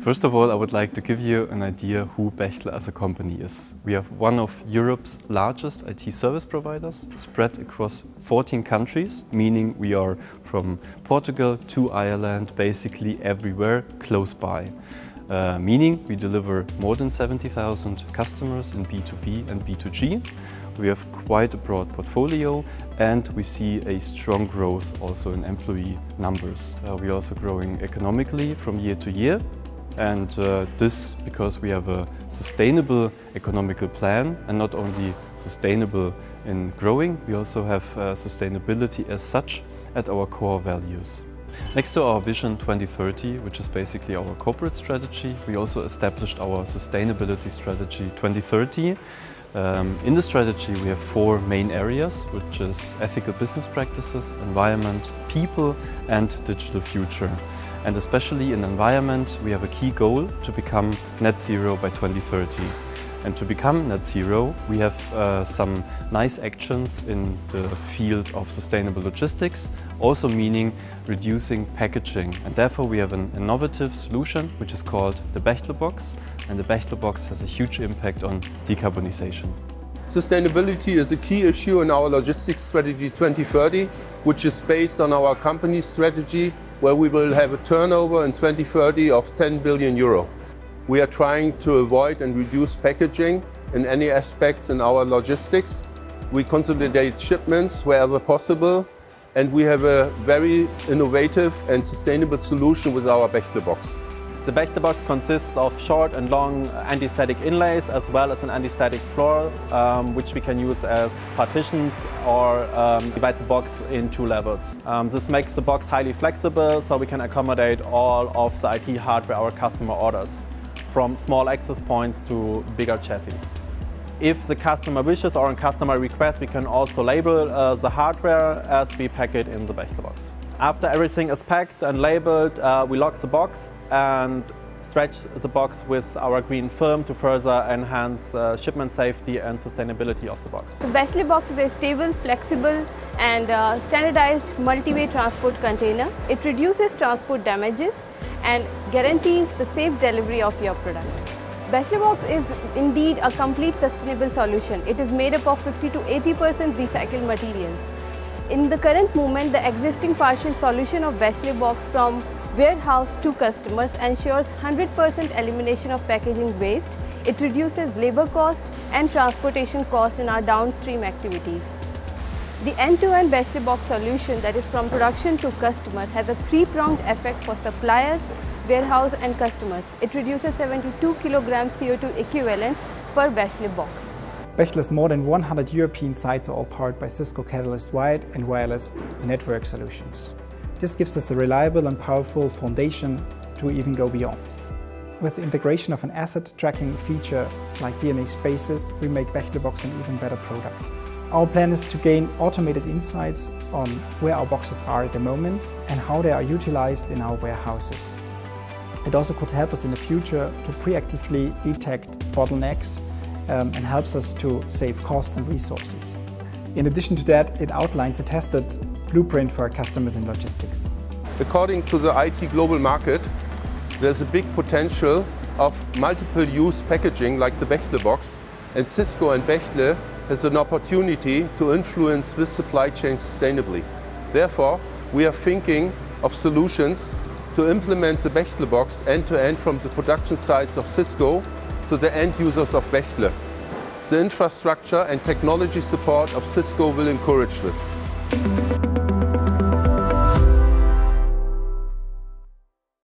First of all, I would like to give you an idea who Bechtle as a company is. We are one of Europe's largest IT service providers, spread across 14 countries, meaning we are from Portugal to Ireland, basically everywhere close by. Uh, meaning we deliver more than 70,000 customers in B2B and B2G. We have quite a broad portfolio and we see a strong growth also in employee numbers. Uh, we are also growing economically from year to year and uh, this because we have a sustainable economical plan and not only sustainable in growing, we also have uh, sustainability as such at our core values. Next to our Vision 2030, which is basically our corporate strategy, we also established our sustainability strategy 2030. Um, in the strategy we have four main areas, which is ethical business practices, environment, people and digital future. And especially in environment, we have a key goal to become net zero by 2030. And to become net zero, we have uh, some nice actions in the field of sustainable logistics, also meaning reducing packaging. And therefore we have an innovative solution which is called the Bechtle Box. And the Bechtle Box has a huge impact on decarbonization. Sustainability is a key issue in our logistics strategy 2030, which is based on our company strategy where we will have a turnover in 2030 of 10 billion euro. We are trying to avoid and reduce packaging in any aspects in our logistics. We consolidate shipments wherever possible and we have a very innovative and sustainable solution with our Bechtle box. The Bechtle box consists of short and long anti-static inlays as well as an anti-static floor um, which we can use as partitions or um, divide the box in two levels. Um, this makes the box highly flexible so we can accommodate all of the IT hardware our customer orders from small access points to bigger chassis. If the customer wishes or on customer request, we can also label uh, the hardware as we pack it in the Bechtle box. After everything is packed and labeled, uh, we lock the box and stretch the box with our green film to further enhance uh, shipment safety and sustainability of the box. The Bechtle box is a stable, flexible and uh, standardized multi-way transport container. It reduces transport damages and guarantees the safe delivery of your product. Bechtle Box is indeed a complete sustainable solution. It is made up of 50 to 80% recycled materials. In the current moment, the existing partial solution of Bechtle box from warehouse to customers ensures 100% elimination of packaging waste. It reduces labor cost and transportation cost in our downstream activities. The end-to-end -end box solution that is from production to customer has a three-pronged effect for suppliers, warehouse and customers. It reduces 72 kg CO2 equivalents per Bechtle box. Bechtle's more than 100 European sites are all powered by Cisco Catalyst Wired and Wireless network solutions. This gives us a reliable and powerful foundation to even go beyond. With the integration of an asset tracking feature like DNA Spaces, we make Bechtlebox an even better product. Our plan is to gain automated insights on where our boxes are at the moment and how they are utilized in our warehouses. It also could help us in the future to preactively detect bottlenecks um, and helps us to save costs and resources. In addition to that, it outlines a tested blueprint for our customers in logistics. According to the IT global market, there's a big potential of multiple use packaging like the Bechtle box and Cisco and Bechtle has an opportunity to influence this supply chain sustainably. Therefore, we are thinking of solutions to implement the Bechtle box end-to-end -end from the production sites of Cisco to the end users of Bechtle. The infrastructure and technology support of Cisco will encourage this.